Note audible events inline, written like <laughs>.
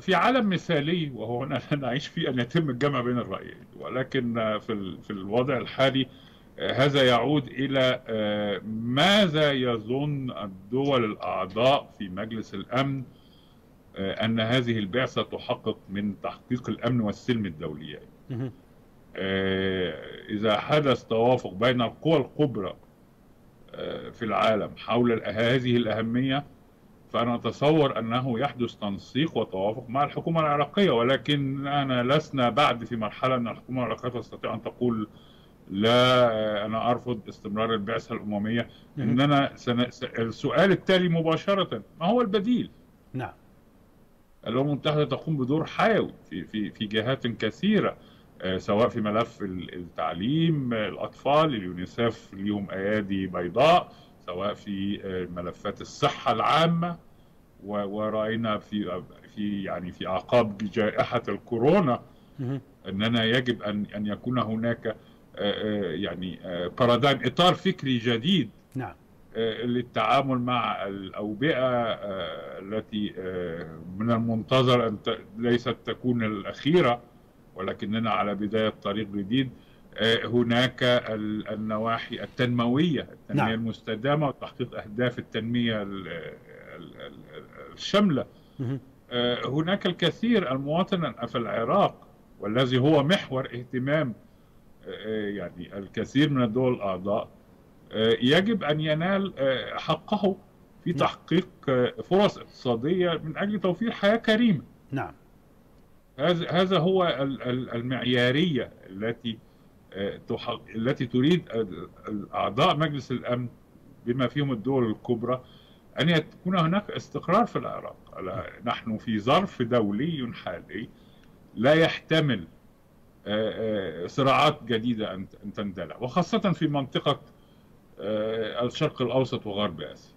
في عالم مثالي وهو أنا <laughs> نعيش فيه أن يتم الجمع بين الرأيين. ولكن في في الوضع الحالي هذا يعود إلى ماذا يظن الدول الأعضاء في مجلس الأمن أن هذه البعثة تحقق من تحقيق الأمن والسلم الدوليين؟ إذا حدث توافق بين القوى الكبرى في العالم حول هذه الأهمية فأنا أتصور أنه يحدث تنسيق وتوافق مع الحكومة العراقية ولكن أنا لسنا بعد في مرحلة أن الحكومة العراقية تستطيع أن تقول لا أنا أرفض استمرار البعثة الأممية. إننا سن... السؤال التالي مباشرة ما هو البديل؟ نعم. الأمم المتحدة تقوم بدور حيوي في في في جهات كثيرة سواء في ملف التعليم الأطفال اليونيسف ليهم أيادي بيضاء سواء في ملفات الصحة العامة ورأينا في في يعني في أعقاب جائحة الكورونا أننا يجب أن أن يكون هناك يعني بارادايم إطار فكري جديد نعم. للتعامل مع الأوبئة التي من المنتظر أن ليست تكون الأخيرة ولكننا على بداية طريق جديد. هناك النواحي التنموية التنمية نعم. المستدامة وتحقيق أهداف التنمية الشاملة. هناك الكثير المواطن في العراق والذي هو محور اهتمام يعني الكثير من الدول الأعضاء يجب أن ينال حقه في تحقيق فرص اقتصادية من أجل توفير حياة كريمة. نعم. هذا هذا هو المعيارية التي التي تريد أعضاء مجلس الأمن بما فيهم الدول الكبرى أن يكون هناك استقرار في العراق. نحن في ظرف دولي حالي لا يحتمل صراعات جديدة أن تندلع وخاصة في منطقة الشرق الأوسط وغرب آسيا.